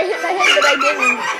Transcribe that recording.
I hit my head, but I didn't.